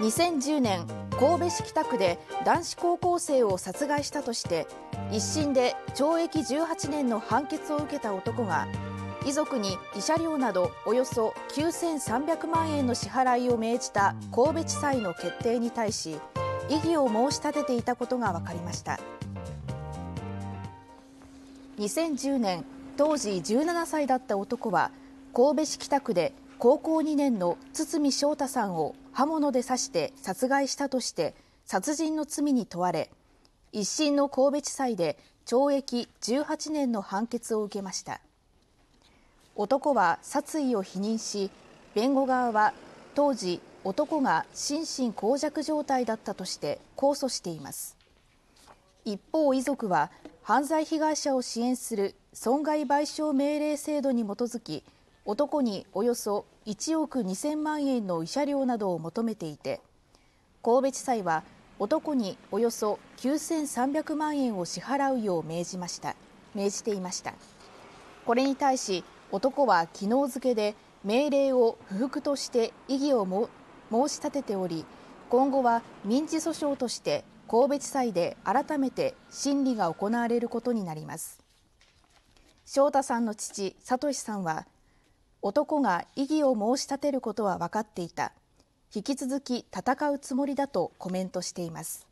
2010年神戸市北区で男子高校生を殺害したとして一審で懲役18年の判決を受けた男が遺族に慰謝料などおよそ9300万円の支払いを命じた神戸地裁の決定に対し異議を申し立てていたことが分かりました。2010年当時17歳だった男は神戸市北区で高校2年の堤翔太さんを刃物で刺して殺害したとして殺人の罪に問われ一審の神戸地裁で懲役18年の判決を受けました。男は殺意を否認し弁護側は当時男が心神耗弱状態だったとして控訴しています。一方遺族は犯罪被害者を支援する損害賠償命令制度に基づき男におよそ1億2000万円の慰謝料などを求めていて神戸地裁は男におよそ9300万円を支払うよう命じました命じていました。これに対し男は昨日付で命令を不服として異議をも申し立てており今後は民事訴訟として神戸地裁で改めて審理が行われることになります。翔太さんの父聡さんは男が異議を申し立てることは分かっていた。引き続き戦うつもりだとコメントしています。